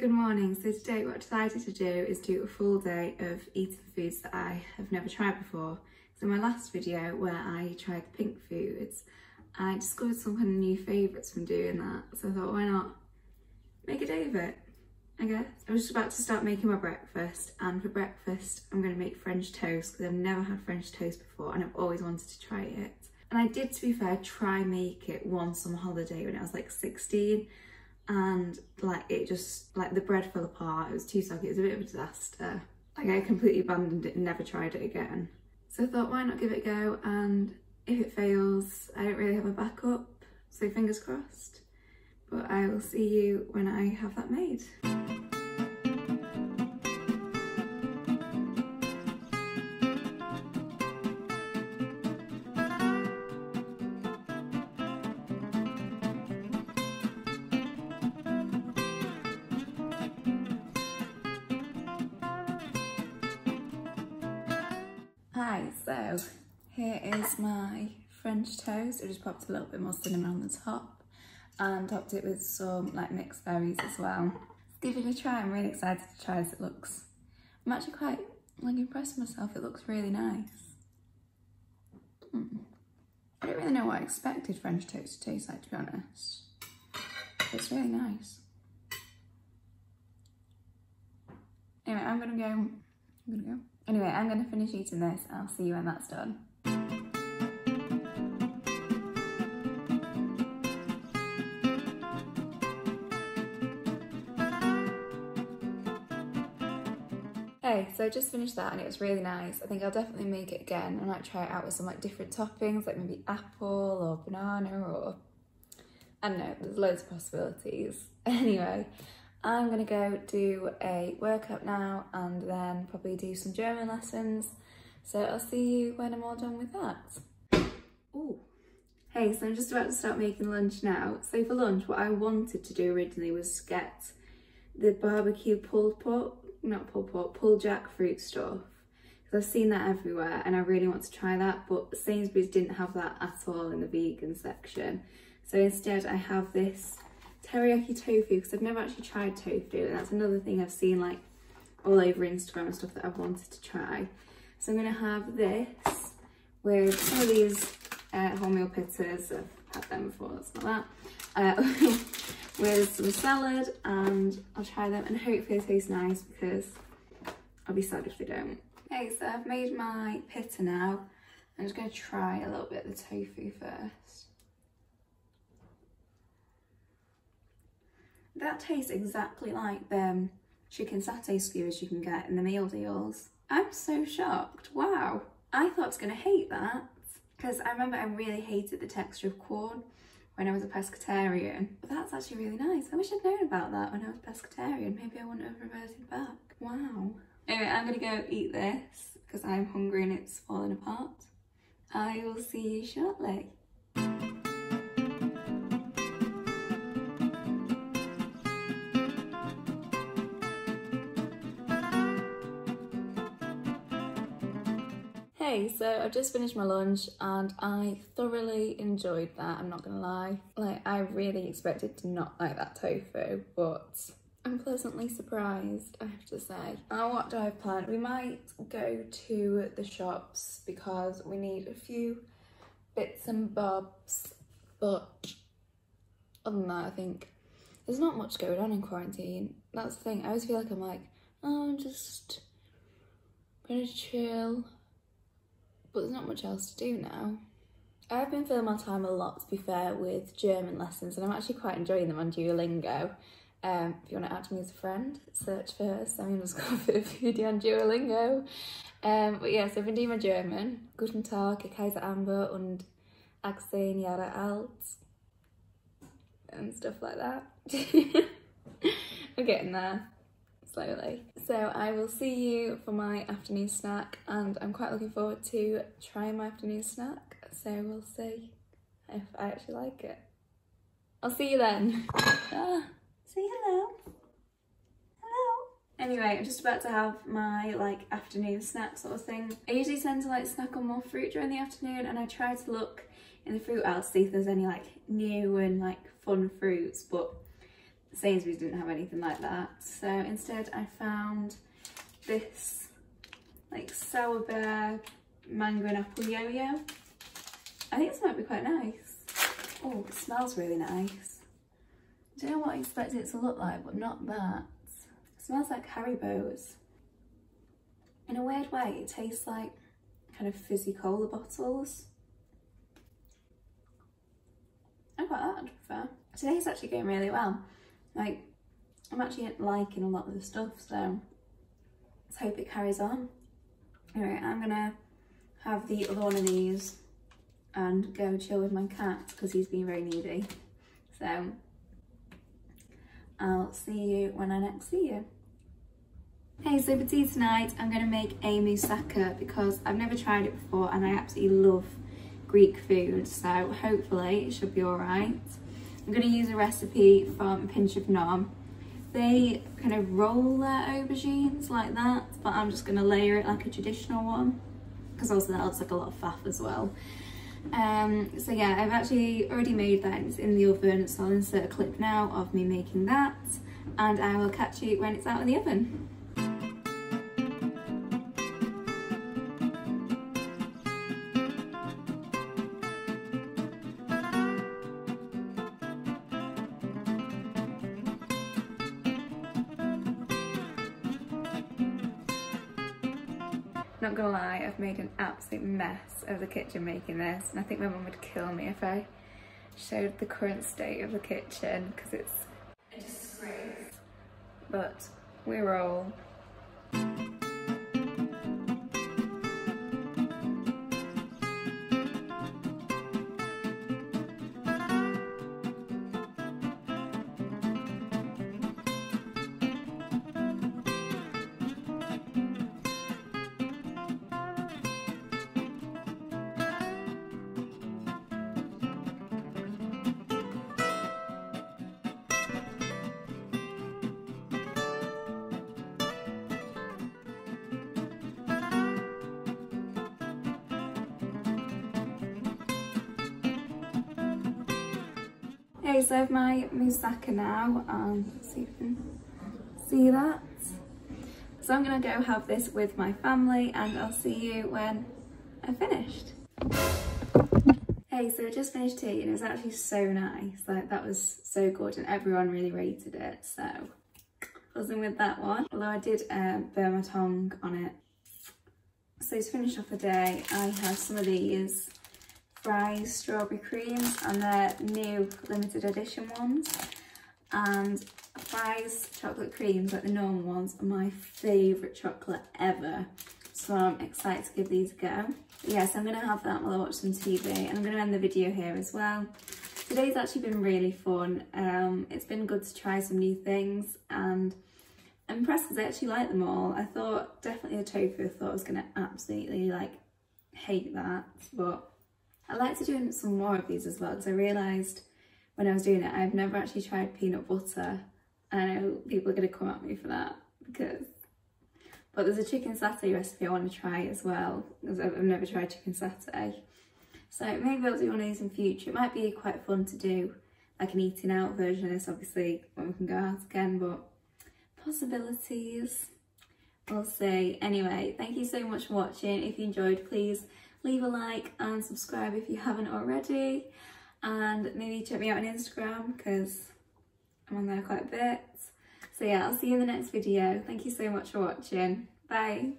Good morning. So today what I decided to do is do a full day of eating foods that I have never tried before. So my last video where I tried the pink foods, I discovered some kind of new favourites from doing that. So I thought, why not make a day of it, I guess. I was just about to start making my breakfast and for breakfast I'm going to make French toast because I've never had French toast before and I've always wanted to try it. And I did, to be fair, try make it once on holiday when I was like 16 and like it just, like the bread fell apart, it was too soggy, it was a bit of a disaster. Like I completely abandoned it and never tried it again. So I thought why not give it a go and if it fails, I don't really have a backup, so fingers crossed. But I will see you when I have that made. Hi, so here is my French toast. I just popped a little bit more cinnamon on the top and topped it with some like mixed berries as well. Give it a try, I'm really excited to try this. It looks, I'm actually quite like impressed with myself. It looks really nice. Mm. I don't really know what I expected French toast to taste like to be honest. It's really nice. Anyway, I'm gonna go, I'm gonna go. Anyway, I'm gonna finish eating this. I'll see you when that's done. Hey, so I just finished that and it was really nice. I think I'll definitely make it again. I might try it out with some like different toppings, like maybe apple or banana or I don't know, there's loads of possibilities. Anyway, I'm gonna go do a workout now and then probably do some German lessons. So I'll see you when I'm all done with that. Ooh. Hey, so I'm just about to start making lunch now. So for lunch, what I wanted to do originally was get the barbecue pulled pork, not pulled pork, pulled jackfruit stuff. Because I've seen that everywhere and I really want to try that, but Sainsbury's didn't have that at all in the vegan section. So instead I have this teriyaki tofu because I've never actually tried tofu and that's another thing I've seen like all over Instagram and stuff that I've wanted to try. So I'm going to have this with some of these uh, wholemeal pittas, I've had them before, that's not that, uh, with some salad and I'll try them and hopefully they taste nice because I'll be sad if they don't. Okay, so I've made my pitta now. I'm just going to try a little bit of the tofu first. That tastes exactly like the chicken satay skewers you can get in the meal deals. I'm so shocked. Wow. I thought I was going to hate that because I remember I really hated the texture of Quorn when I was a pescatarian. But that's actually really nice. I wish I'd known about that when I was pescatarian. Maybe I wouldn't have reverted back. Wow. Anyway, I'm to go eat this because I'm hungry and it's falling apart. I will see you shortly. Hey, so I've just finished my lunch and I thoroughly enjoyed that, I'm not gonna lie. Like, I really expected to not like that tofu, but I'm pleasantly surprised, I have to say. Now, what do I planned? We might go to the shops because we need a few bits and bobs, but other than that, I think there's not much going on in quarantine. That's the thing, I always feel like I'm like, oh, I'm just gonna chill but there's not much else to do now. I've been filling my time a lot, to be fair, with German lessons, and I'm actually quite enjoying them on Duolingo. Um, if you want to add me as a friend, search for Sammy underscore video on Duolingo. Um, but yeah, so I've been doing my German. Guten Tag, ich heiße Amber und 18 Jahre alt. And stuff like that. I'm getting there slowly. So I will see you for my afternoon snack and I'm quite looking forward to trying my afternoon snack. So we'll see if I actually like it. I'll see you then. ah, say hello. Hello. Anyway, I'm just about to have my like afternoon snack sort of thing. I usually tend to like snack on more fruit during the afternoon and I try to look in the fruit aisle to see if there's any like new and like fun fruits but Sainsbury's didn't have anything like that. So instead I found this like sour bear mango and apple yo-yo. I think this might be quite nice. Oh, it smells really nice. I don't know what I expected it to look like, but not that. It smells like Haribo's. In a weird way, it tastes like kind of fizzy cola bottles. I quite like that, to be fair. Today's actually going really well. Like, I'm actually liking a lot of the stuff, so let's hope it carries on. Anyway, I'm gonna have the other one of these and go chill with my cat because he's been very needy. So I'll see you when I next see you. Hey, so for tea tonight, I'm going to make a moussaka because I've never tried it before and I absolutely love Greek food, so hopefully it should be all right. I'm going to use a recipe from Pinch of Nom. They kind of roll their aubergines like that, but I'm just going to layer it like a traditional one because also that looks like a lot of faff as well. Um, so yeah, I've actually already made that, it's in the oven, so I'll insert a clip now of me making that, and I will catch you when it's out of the oven. Not gonna lie, I've made an absolute mess of the kitchen making this and I think my mum would kill me if I showed the current state of the kitchen because it's a disgrace. But we roll. So I have my moussaka now, um, see if you can see that. So I'm gonna go have this with my family and I'll see you when I'm finished. Hey, so I just finished tea and it was actually so nice. Like that was so good and everyone really rated it. So buzzing with that one. Although I did um, burn my tongue on it. So to finish off the day, I have some of these Fry's strawberry creams and they're new limited edition ones and Fry's chocolate creams like the normal ones are my favourite chocolate ever so I'm excited to give these a go. Yes, I'm going to have that while I watch some TV and I'm going to end the video here as well. Today's actually been really fun. Um, it's been good to try some new things and I'm impressed because I actually like them all. I thought definitely the tofu, I thought I was going to absolutely like hate that but I like to do some more of these as well because I realised when I was doing it I've never actually tried peanut butter. And I know people are going to come at me for that because but there's a chicken satay recipe I want to try as well because I've, never tried chicken satay. So maybe I'll do one of these in future. It might be quite fun to do like an eating out version of this obviously when we can go out again but possibilities we'll see. Anyway thank you so much for watching. If you enjoyed please leave a like and subscribe if you haven't already and maybe check me out on Instagram because I'm on there quite a bit. So yeah, I'll see you in the next video. Thank you so much for watching. Bye.